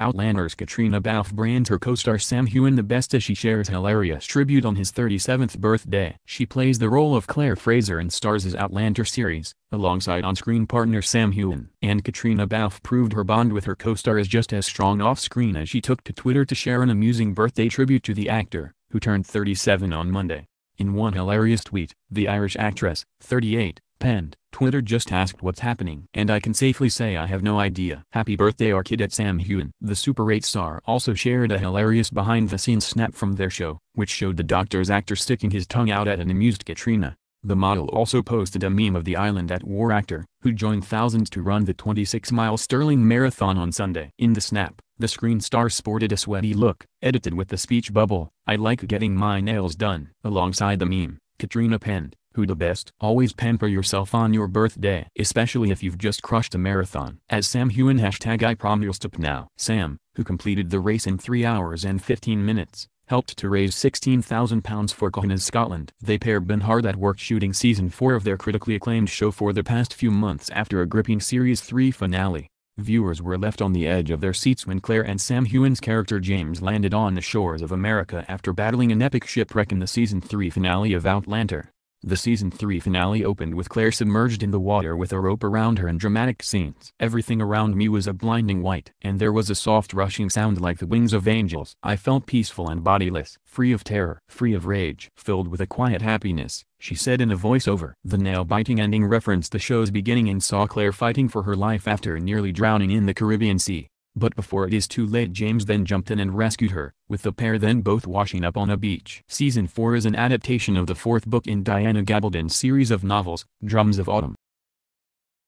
Outlander's Caitriona Balfe brands her co-star Sam Heughan the best as she shares hilarious tribute on his 37th birthday. She plays the role of Claire Fraser and stars as Outlander series, alongside on-screen partner Sam Heughan. And Caitriona Balfe proved her bond with her co-star is just as strong off-screen as she took to Twitter to share an amusing birthday tribute to the actor, who turned 37 on Monday. In one hilarious tweet, the Irish actress, 38, penned, Twitter just asked what's happening. And I can safely say I have no idea. Happy birthday our kid at Sam Heughan. The Super 8 star also shared a hilarious behind-the-scenes snap from their show, which showed the Doctor's actor sticking his tongue out at an amused Caitriona. The model also posted a meme of the Island at War actor, who joined thousands to run the 26-mile Stirling Marathon on Sunday. In the snap, the screen star sported a sweaty look, edited with the speech bubble, I like getting my nails done. Alongside the meme, Caitriona penned, who the best? Always pamper yourself on your birthday. Especially if you've just crushed a marathon. As Sam Heughan hashtag I promise to now. Sam, who completed the race in 3 hours and 15 minutes, helped to raise £16,000 for Cahonas Scotland. They pair been hard at work shooting season 4 of their critically acclaimed show for the past few months after a gripping series 3 finale. Viewers were left on the edge of their seats when Claire and Sam Heughan's character James landed on the shores of America after battling an epic shipwreck in the season 3 finale of Outlander. The season 3 finale opened with Claire submerged in the water with a rope around her in dramatic scenes. Everything around me was a blinding white. And there was a soft rushing sound like the wings of angels. I felt peaceful and bodiless, free of terror, free of rage, filled with a quiet happiness, she said in a voiceover. The nail-biting ending referenced the show's beginning and saw Claire fighting for her life after nearly drowning in the Caribbean Sea. But before it is too late James then jumped in and rescued her, with the pair then both washing up on a beach. Season 4 is an adaptation of the fourth book in Diana Gabaldon's series of novels, Drums of Autumn.